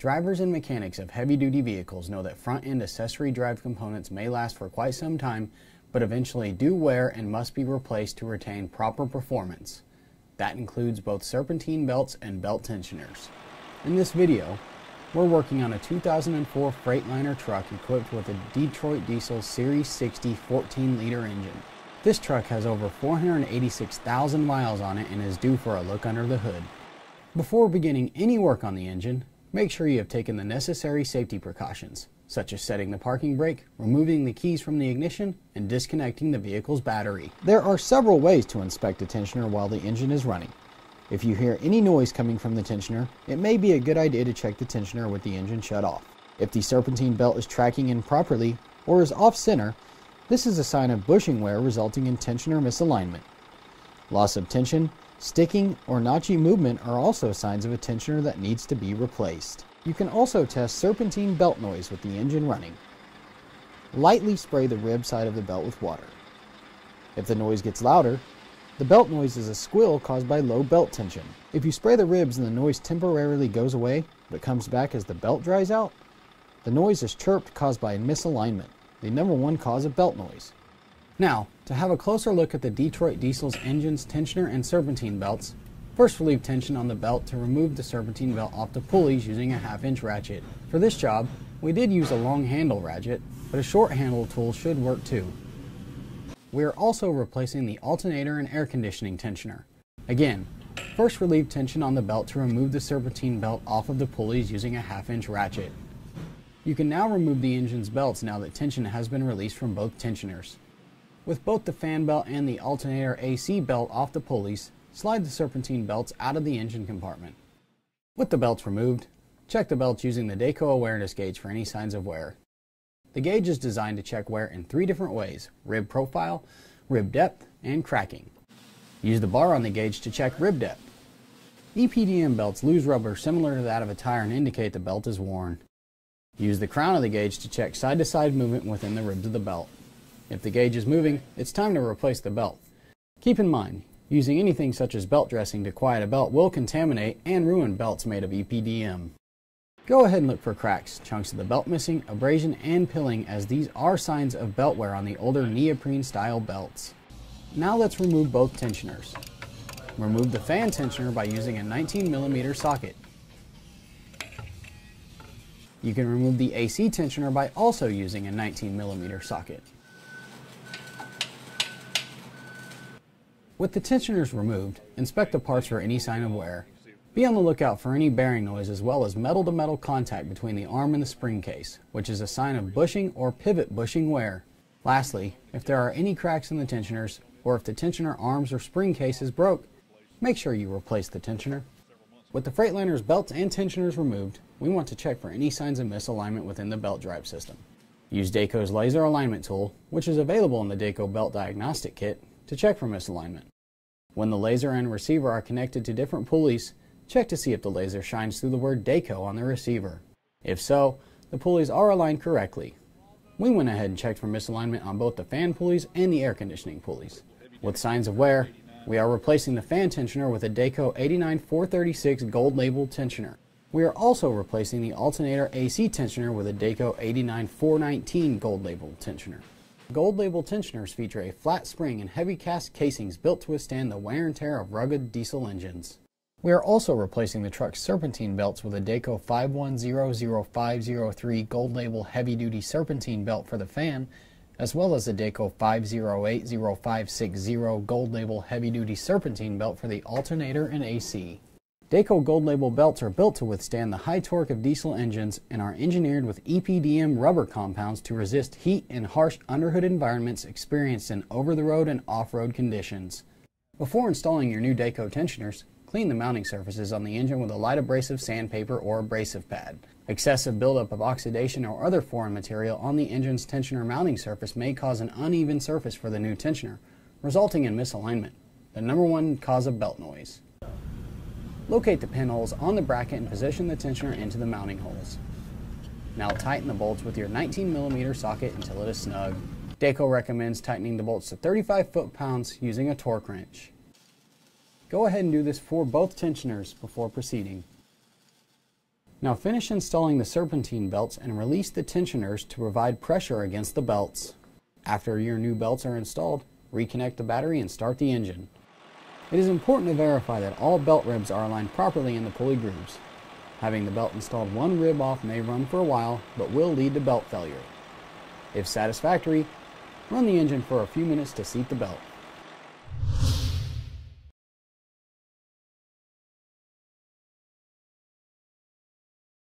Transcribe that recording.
Drivers and mechanics of heavy-duty vehicles know that front-end accessory drive components may last for quite some time, but eventually do wear and must be replaced to retain proper performance. That includes both serpentine belts and belt tensioners. In this video, we're working on a 2004 Freightliner truck equipped with a Detroit Diesel Series 60 14-liter engine. This truck has over 486,000 miles on it and is due for a look under the hood. Before beginning any work on the engine, Make sure you have taken the necessary safety precautions, such as setting the parking brake, removing the keys from the ignition, and disconnecting the vehicle's battery. There are several ways to inspect a tensioner while the engine is running. If you hear any noise coming from the tensioner, it may be a good idea to check the tensioner with the engine shut off. If the serpentine belt is tracking improperly or is off center, this is a sign of bushing wear resulting in tensioner misalignment. Loss of tension Sticking or notchy movement are also signs of a tensioner that needs to be replaced. You can also test serpentine belt noise with the engine running. Lightly spray the rib side of the belt with water. If the noise gets louder, the belt noise is a squill caused by low belt tension. If you spray the ribs and the noise temporarily goes away but comes back as the belt dries out, the noise is chirped caused by misalignment, the number one cause of belt noise. Now, to have a closer look at the Detroit Diesel's engines, tensioner, and serpentine belts, first relieve tension on the belt to remove the serpentine belt off the pulleys using a half inch ratchet. For this job, we did use a long handle ratchet, but a short handle tool should work too. We are also replacing the alternator and air conditioning tensioner. Again, first relieve tension on the belt to remove the serpentine belt off of the pulleys using a half inch ratchet. You can now remove the engine's belts now that tension has been released from both tensioners. With both the fan belt and the alternator AC belt off the pulleys, slide the serpentine belts out of the engine compartment. With the belts removed, check the belts using the Dayco awareness gauge for any signs of wear. The gauge is designed to check wear in three different ways, rib profile, rib depth, and cracking. Use the bar on the gauge to check rib depth. EPDM belts lose rubber similar to that of a tire and indicate the belt is worn. Use the crown of the gauge to check side-to-side -side movement within the ribs of the belt. If the gauge is moving, it's time to replace the belt. Keep in mind, using anything such as belt dressing to quiet a belt will contaminate and ruin belts made of EPDM. Go ahead and look for cracks, chunks of the belt missing, abrasion, and pilling as these are signs of belt wear on the older neoprene style belts. Now let's remove both tensioners. Remove the fan tensioner by using a 19mm socket. You can remove the AC tensioner by also using a 19mm socket. With the tensioners removed, inspect the parts for any sign of wear. Be on the lookout for any bearing noise as well as metal-to-metal -metal contact between the arm and the spring case, which is a sign of bushing or pivot bushing wear. Lastly, if there are any cracks in the tensioners, or if the tensioner arms or spring case is broke, make sure you replace the tensioner. With the Freightliner's belts and tensioners removed, we want to check for any signs of misalignment within the belt drive system. Use Dayco's laser alignment tool, which is available in the Daco belt diagnostic kit, to check for misalignment. When the laser and receiver are connected to different pulleys, check to see if the laser shines through the word Dayco on the receiver. If so, the pulleys are aligned correctly. We went ahead and checked for misalignment on both the fan pulleys and the air conditioning pulleys. With signs of wear, we are replacing the fan tensioner with a Dayco 89436 gold label tensioner. We are also replacing the alternator AC tensioner with a Dayco 89419 gold label tensioner. Gold label tensioners feature a flat spring and heavy cast casings built to withstand the wear and tear of rugged diesel engines. We are also replacing the truck's serpentine belts with a Dayco 5100503 gold label heavy duty serpentine belt for the fan, as well as the Dayco 5080560 gold label heavy duty serpentine belt for the alternator and AC. Dayco Gold Label belts are built to withstand the high torque of diesel engines and are engineered with EPDM rubber compounds to resist heat and harsh underhood environments experienced in over-the-road and off-road conditions. Before installing your new Dayco tensioners, clean the mounting surfaces on the engine with a light abrasive sandpaper or abrasive pad. Excessive buildup of oxidation or other foreign material on the engine's tensioner mounting surface may cause an uneven surface for the new tensioner, resulting in misalignment, the number one cause of belt noise. Locate the pinholes on the bracket and position the tensioner into the mounting holes. Now tighten the bolts with your 19mm socket until it is snug. Dayco recommends tightening the bolts to 35 foot-pounds using a torque wrench. Go ahead and do this for both tensioners before proceeding. Now finish installing the serpentine belts and release the tensioners to provide pressure against the belts. After your new belts are installed, reconnect the battery and start the engine. It is important to verify that all belt ribs are aligned properly in the pulley grooves. Having the belt installed one rib off may run for a while, but will lead to belt failure. If satisfactory, run the engine for a few minutes to seat the belt.